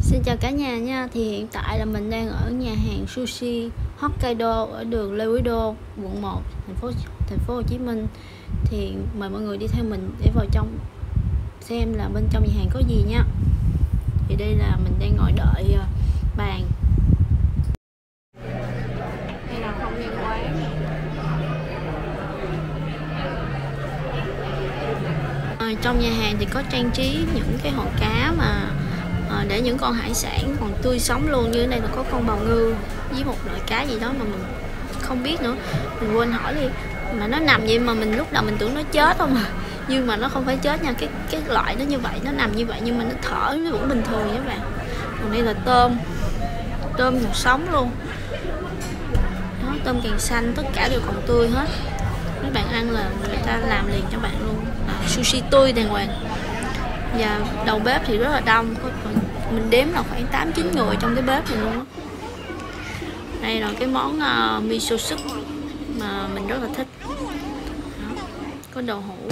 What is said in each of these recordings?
Xin chào cả nhà nha Thì hiện tại là mình đang ở nhà hàng sushi Hokkaido ở đường Lê Quý Đô, quận 1, thành phố thành phố Hồ Chí Minh. Thì mời mọi người đi theo mình để vào trong xem là bên trong nhà hàng có gì nha. Thì đây là mình đang ngồi đợi ờ, bàn. Đây là không gian quán. Ờ, trong nhà hàng thì có trang trí những cái hồ cá mà để những con hải sản còn tươi sống luôn như thế này là có con bào ngư với một loại cá gì đó mà mình không biết nữa. Mình quên hỏi đi. Mà nó nằm vậy mà mình lúc đầu mình tưởng nó chết không à. Nhưng mà nó không phải chết nha. Cái cái loại nó như vậy nó nằm như vậy nhưng mà nó thở nó vẫn bình thường các bạn. Còn đây là tôm. Tôm còn sống luôn. Đó, tôm càng xanh tất cả đều còn tươi hết. Các bạn ăn là người ta làm liền cho bạn luôn. À, sushi tươi đàng hoàng và đầu bếp thì rất là đông có mình đếm là khoảng 8 9 người trong cái bếp này luôn á. Đây là cái món uh, miso soup mà mình rất là thích. Đó. có đậu hũ.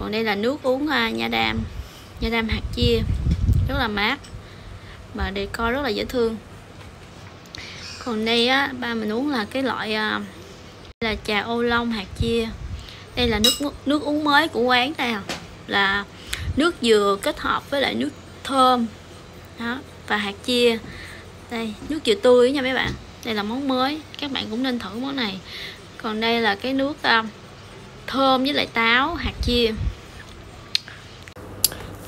Còn đây là nước uống uh, nha đam nha đam hạt chia rất là mát và decor rất là dễ thương. Còn đây á ba mình uống là cái loại uh, là trà ô long hạt chia. Đây là nước nước uống mới của quán đây à là nước dừa kết hợp với lại nước thơm. Đó và hạt chia. Đây nước dừa tươi nha mấy bạn. Đây là món mới. Các bạn cũng nên thử món này. Còn đây là cái nước uh, thơm với lại táo hạt chia.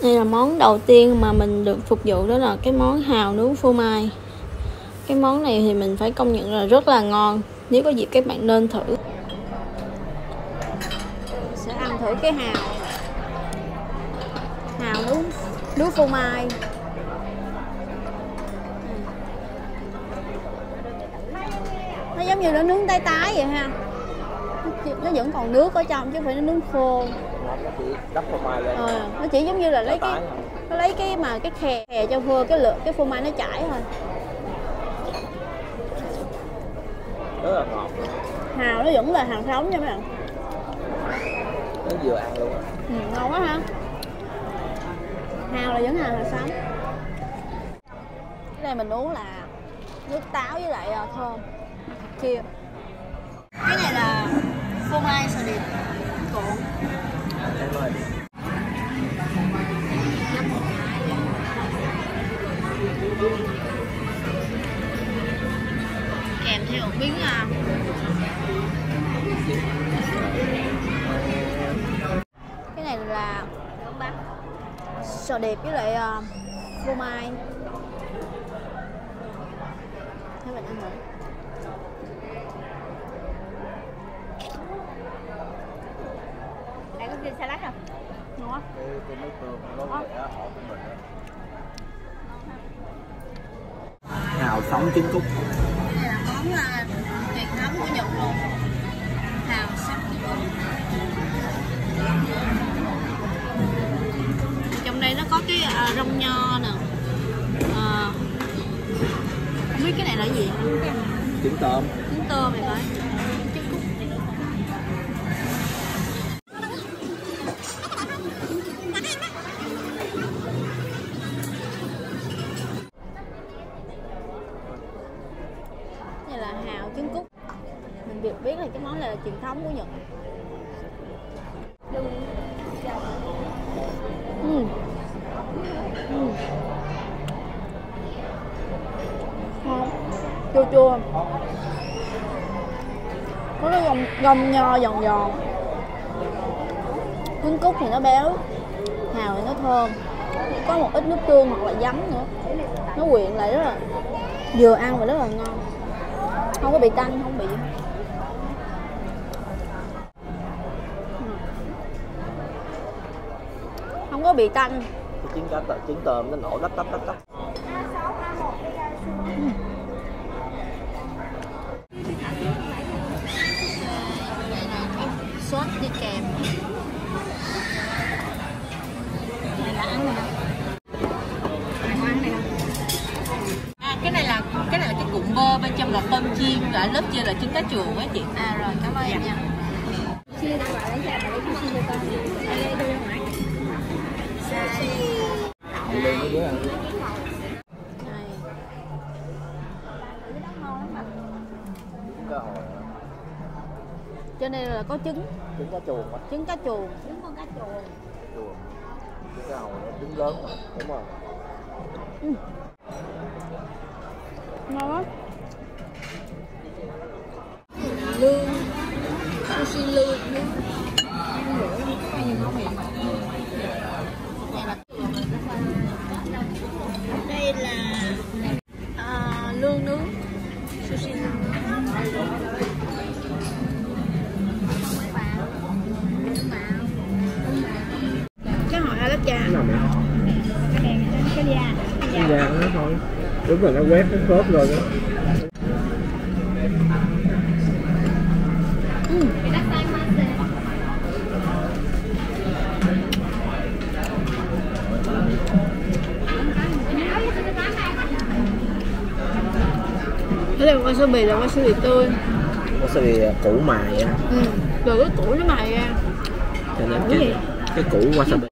Đây là món đầu tiên mà mình được phục vụ đó là cái món hào nướng phô mai. Cái món này thì mình phải công nhận là rất là ngon. Nếu có dịp các bạn nên thử. Sẽ ăn thử cái hào hào nướng nướng phô mai. Nó giống như nó nướng tái tái vậy ha. Nó vẫn còn nước ở trong chứ phải nó nướng khô. Nó chỉ đắp phô mai lên. Ờ, nó chỉ giống như là lấy cái nó lấy cái mà cái khè khè cho vừa cái lượng cái phô mai nó chảy thôi. Rất là ngọt hào nó vẫn là hào sống nha mấy bạn. Nó vừa ăn luôn á. Ừ, ngon quá ha hào là vẫn hào là sống cái này mình uống là nước táo với lại ờ, thơm. Kia. Cái này là phô mai sò điệp. Cuộn kèm theo một miếng à, cái này là sò điệp với lại uh, phô mai. Thế mình ăn thử. Đây có kia salad không? Ngon quá. Cái cái nước tương nó vẻ họ của mình á hào sống trứng cút rong nho nè. À, không biết cái này là gì? Trứng tôm. Trứng tôm này phải. Là hào trứng cút. Mình biết biết là cái món này là truyền thống của nhật chua chua. Có cái gông, gông nho giòn giòn. Trứng cút thì nó béo hào thì nó thơm. Có một ít nước tương hoặc là giấm nữa. Nó quyện lại rất là vừa ăn và rất là ngon. Không có bị tanh không bị. Không có bị tanh cái trứng cá trứng tôm nó nổ đắp đắp đắp đắp sốt đi kèm. Này là ăn này ăn này À, cái này là cái này là cái cụm bơ bên trong là tôm chiên và lớp trên là trứng cá chuồng á chị. à rồi cảm ơn em nha. Không đi với ăn trên đây là có trứng. Trứng cá chuồng á. Trứng cá chuồng. Trứng con cá chuồng. Chuồng. Trứng cá hồi trứng lớn mà Đúng rồi ừ. Ngon quá Lương. Sushi lương. Lương Lương Lương Lương Lương đúng rồi nó quét cái khớp rồi đó. Thế là wasabi là wasabi tươi. Wasabi củ mài á. Ừ, rồi cái củ nó mài ra. Cho nên cái cái củ wasabi